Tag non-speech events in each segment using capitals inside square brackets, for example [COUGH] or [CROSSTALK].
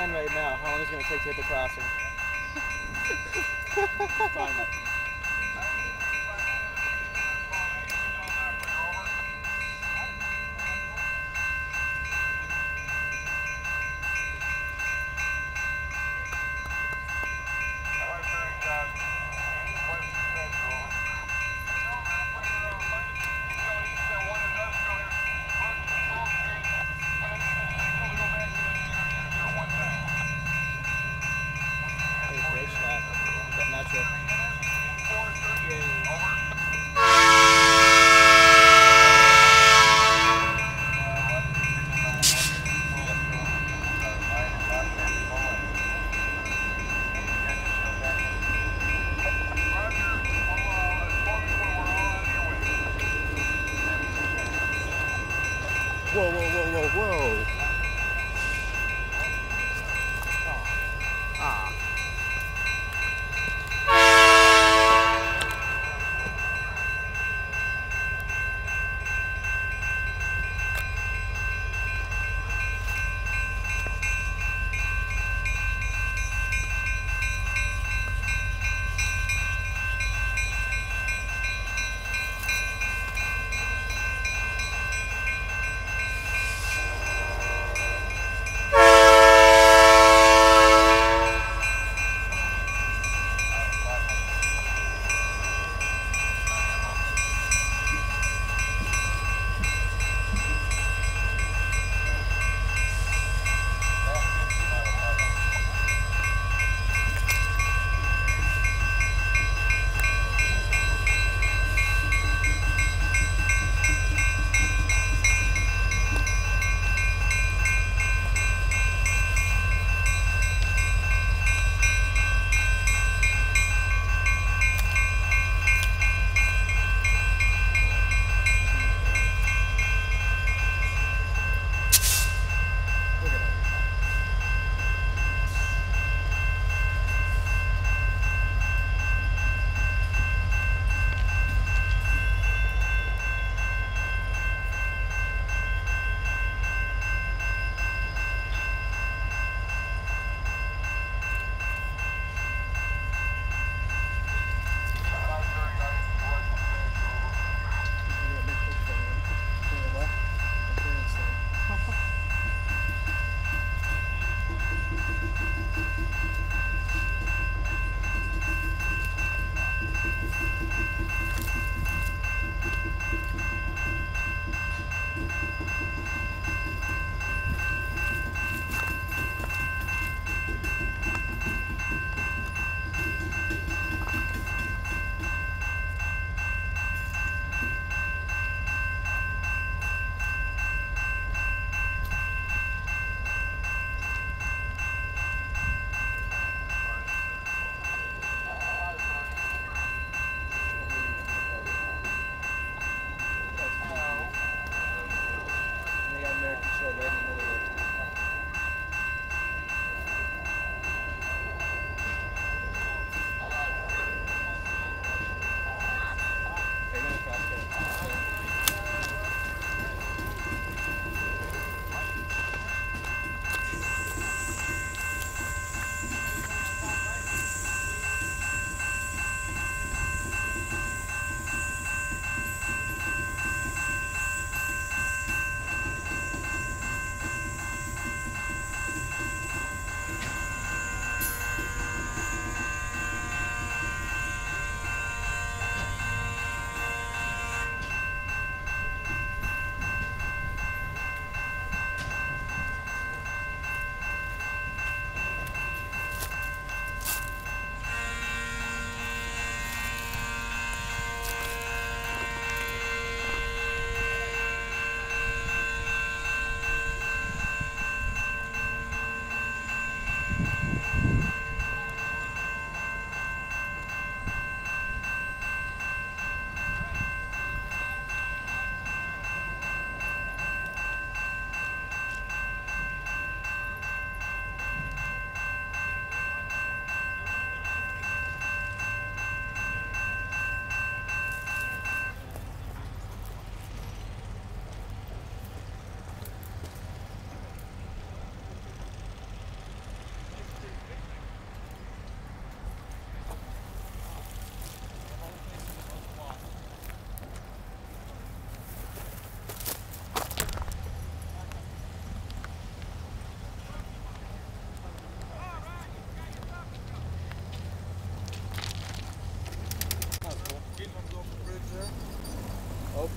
10 right now. How long is it going to take to hit the crossing? [LAUGHS] Time. Whoa, whoa,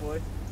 Hopefully.